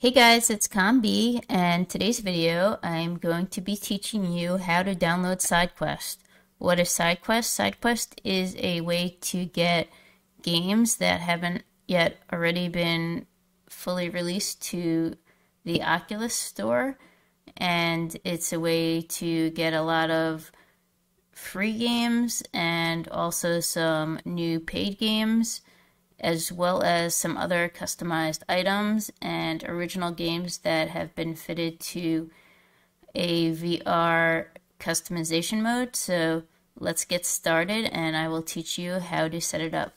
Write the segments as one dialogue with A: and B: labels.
A: Hey guys, it's CalmBee, and today's video I'm going to be teaching you how to download SideQuest. What is SideQuest? SideQuest is a way to get games that haven't yet already been fully released to the Oculus store, and it's a way to get a lot of free games and also some new paid games as well as some other customized items and original games that have been fitted to a VR customization mode. So let's get started and I will teach you how to set it up.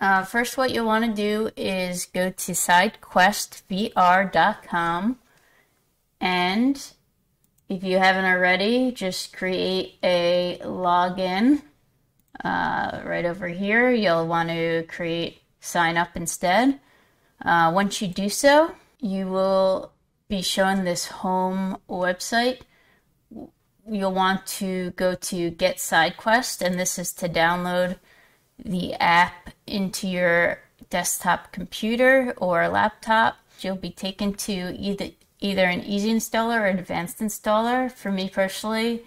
A: Uh, first, what you'll want to do is go to sidequestvr.com and if you haven't already, just create a login. Uh, right over here, you'll want to create sign up instead. Uh, once you do so, you will be shown this home website. You'll want to go to Get SideQuest, and this is to download the app into your desktop computer or laptop. You'll be taken to either either an easy installer or an advanced installer. For me personally,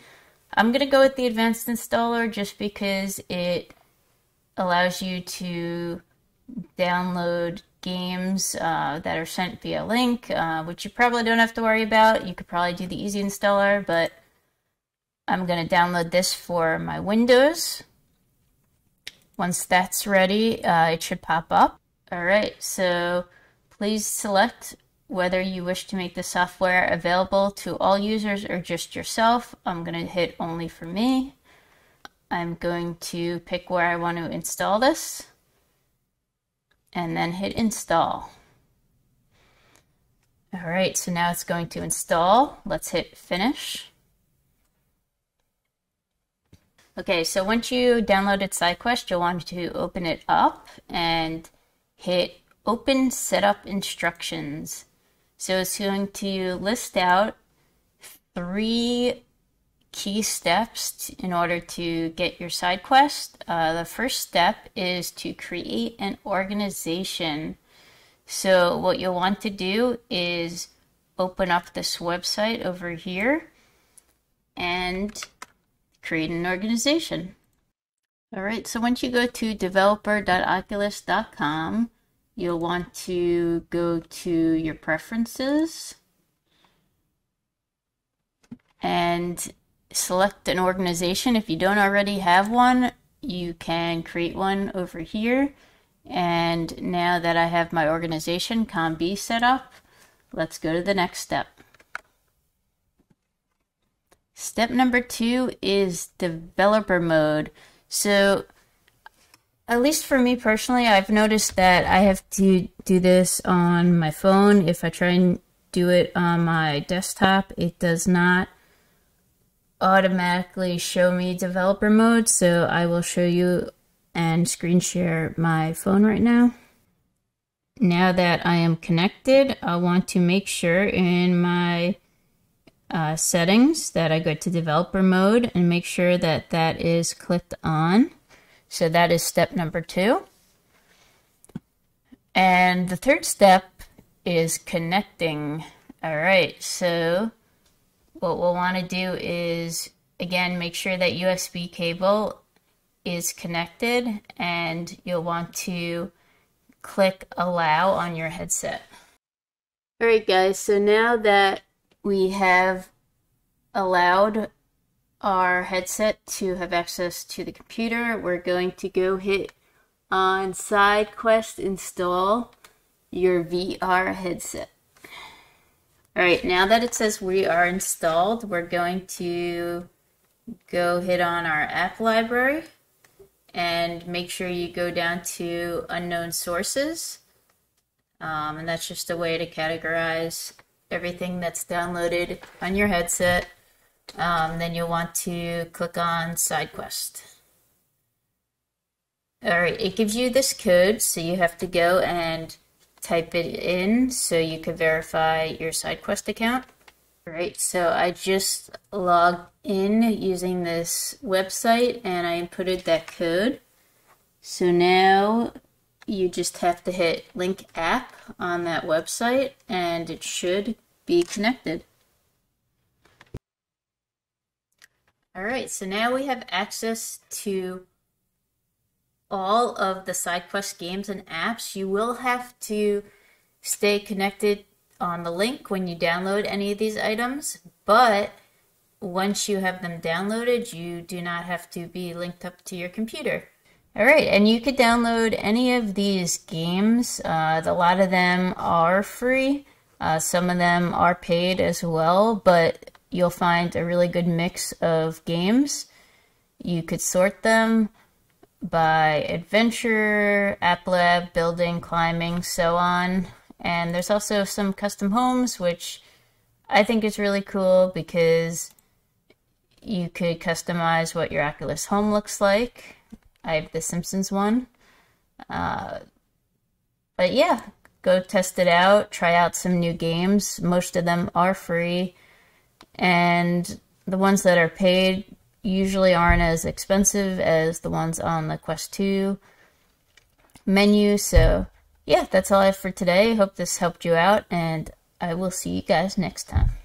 A: I'm going to go with the advanced installer just because it allows you to download games uh, that are sent via link, uh, which you probably don't have to worry about. You could probably do the easy installer, but I'm going to download this for my Windows. Once that's ready, uh, it should pop up. All right, so please select whether you wish to make the software available to all users or just yourself. I'm going to hit only for me. I'm going to pick where I want to install this and then hit install. All right, so now it's going to install. Let's hit finish. Okay, so once you downloaded SideQuest, you'll want to open it up and hit open setup instructions. So it's going to list out three key steps in order to get your SideQuest. Uh, the first step is to create an organization. So what you'll want to do is open up this website over here and create an organization. All right, so once you go to developer.oculus.com, you'll want to go to your preferences and select an organization. If you don't already have one, you can create one over here. And now that I have my organization, CalmBee set up, let's go to the next step. Step number two is developer mode. So, at least for me personally, I've noticed that I have to do this on my phone. If I try and do it on my desktop, it does not automatically show me developer mode, so I will show you and screen share my phone right now. Now that I am connected, I want to make sure in my uh, settings that I go to developer mode and make sure that that is clicked on. So that is step number two. And the third step is connecting. All right, so what we'll want to do is, again, make sure that USB cable is connected and you'll want to click allow on your headset. Alright guys, so now that we have allowed our headset to have access to the computer, we're going to go hit on SideQuest install your VR headset. All right, now that it says we are installed, we're going to go hit on our app library and make sure you go down to unknown sources. Um, and that's just a way to categorize everything that's downloaded on your headset. Um, then you'll want to click on SideQuest. All right, it gives you this code, so you have to go and type it in so you can verify your SideQuest account. All right, so I just logged in using this website and I inputted that code. So now you just have to hit link app on that website and it should be connected. Alright, so now we have access to all of the SideQuest games and apps. You will have to stay connected on the link when you download any of these items, but once you have them downloaded, you do not have to be linked up to your computer. All right, and you could download any of these games. Uh, a lot of them are free. Uh, some of them are paid as well, but you'll find a really good mix of games. You could sort them by adventure, app lab, building, climbing, so on. And there's also some custom homes, which I think is really cool because you could customize what your Oculus home looks like. I have the Simpsons one. Uh, but yeah, go test it out, try out some new games. Most of them are free, and the ones that are paid usually aren't as expensive as the ones on the Quest 2 menu. So, yeah, that's all I have for today. Hope this helped you out, and I will see you guys next time.